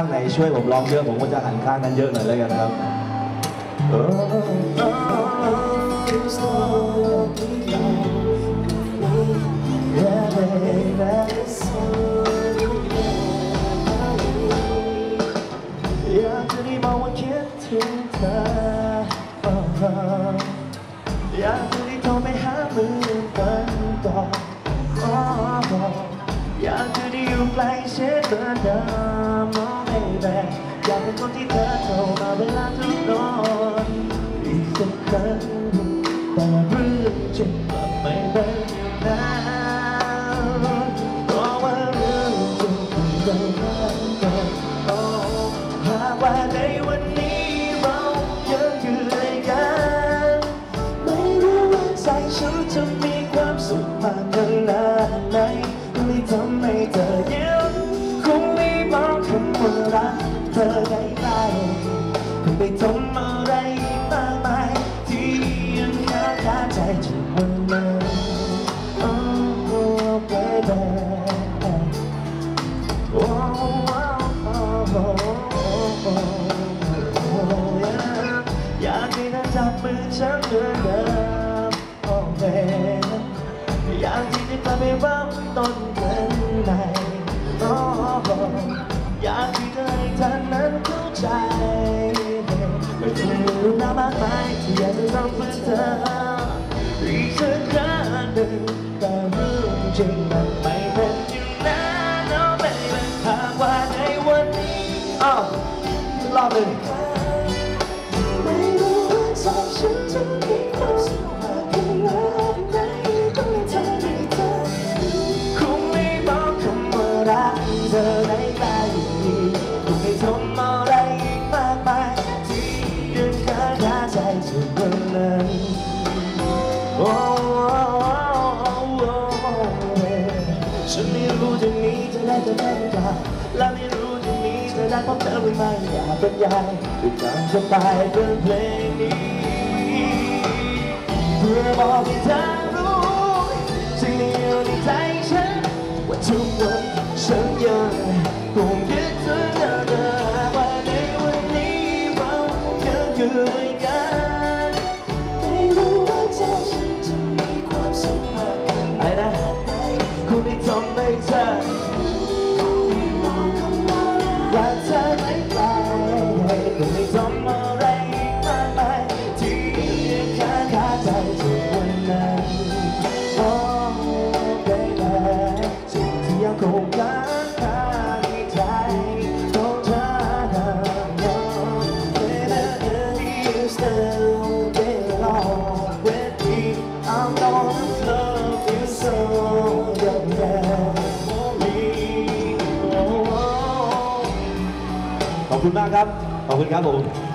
ข้างไหนช่วยผมร้องเยอะผมก็จะหันข้างนั้นเยอะหน่อยแล้วกันครับอยากจะได้บอกว่าคิดถึงเธออยากจะได้โทรไปหามือกันก่อนอยากจะได้อยู่ใกล้ชิดเหมือ คนที่เธอโทรมาเวลาทุกนอนอีกสักครั้งแต่เรื่องจริงมันไม่เป็นอย่างนั้นเพราะว่าเรื่องจริงมันเป็นอย่างนั้นหากว่าในวันนี้เรายังอยู่ด้วยกันไม่รู้ว่าใจฉันจะมีความสุขมากขนาดไหนที่ทำให้เธอยิ้ม ไม่ทำอะไรมากมายที่ยังค้างคาใจจนวันนั้น Oh, baby โอ้อยากให้เธอจับมือฉันเหมือนเดิมโอ้เบอยากที่จะกลับไปบ้างต้นเกิ ยที่อยากจะทำเพื่อเธออีกสักครั้งหนึ่งแต่เรื่องจริงมันไม่เป็นอย่างนั้น oh baby หากว่าในวันนี้อ้าวรอบหนึ่ง คาใจจนวันนั้น โอ้ฉันไม่รู้จะมีเธอได้เธอได้หรือเปล่าและไม่รู้จะมีเธอได้พบเธอหรือไม่อยากบรรยายด้วยการจะไปเป็นเพลงนี้เพื่อบอกให้เธอรู้สิ่งที่อยู่ในใจฉันว่าทุกวัน ท อบคุณมากครับ ขอบคุณครับผม